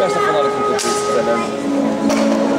beste van dat ik het.